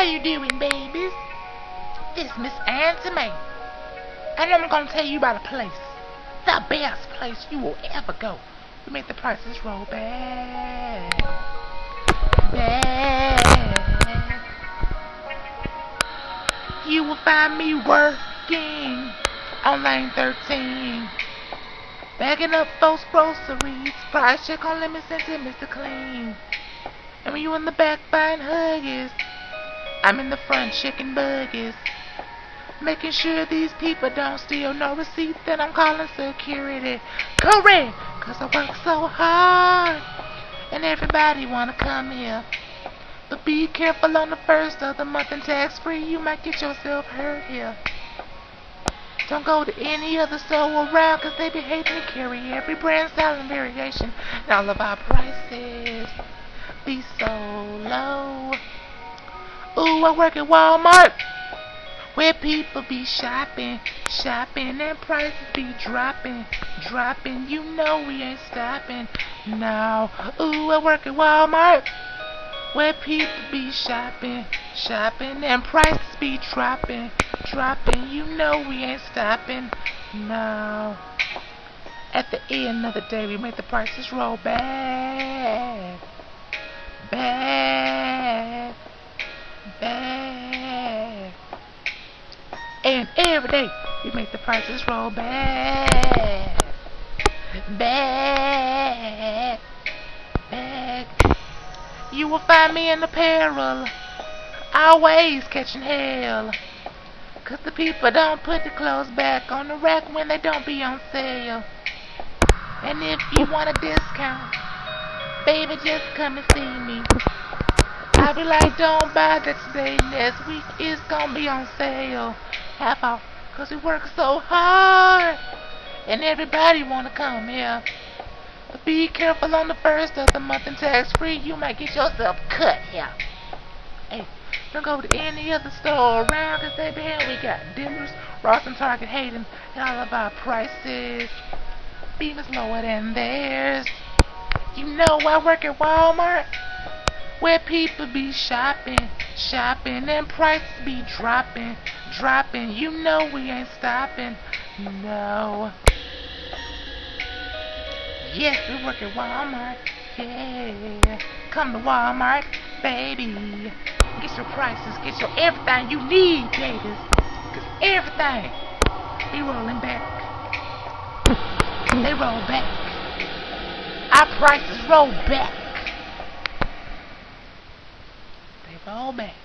How you doing, babies? This is Miss Auntie Mae. And I'm gonna tell you about a place. The best place you will ever go. We make the prices roll back. Back. You will find me working on lane 13. Bagging up those groceries. Price check on limits and Mr. Clean. And when you in the back buying huggies, I'm in the front checking buggies. Making sure these people don't steal no receipt that I'm calling security. Correct, cause I work so hard. And everybody wanna come here. But be careful on the first of the month and tax free, you might get yourself hurt here. Don't go to any other store around cause they be hating to carry every brand, style, and variation. And all of our prices be so low. Ooh, I work at Walmart where people be shopping, shopping, and prices be dropping, dropping. You know we ain't stopping now. Ooh, I work at Walmart where people be shopping, shopping, and prices be dropping, dropping. You know we ain't stopping now. At the end of the day, we make the prices roll back, every day, you make the prices roll back, back, back. You will find me in the peril, always catching hell. Cause the people don't put the clothes back on the rack when they don't be on sale. And if you want a discount, baby, just come and see me. I be like, don't buy that today, next week it's gonna be on sale. Half off, cause we work so hard. And everybody wanna come here. But be careful on the first of the month and tax free, you might get yourself cut here. Hey, don't go to any other store around, cause they here we got Denver's, Ross and Target, Hayden, and all of our prices. Beam is lower than theirs. You know I work at Walmart, where people be shopping, shopping, and prices be dropping, dropping. You know we ain't stopping, no. Yes, we work at Walmart, yeah. Come to Walmart, baby. Get your prices, get your everything you need, babies. Cause everything be rolling back. They roll back. Our prices roll back. They roll back.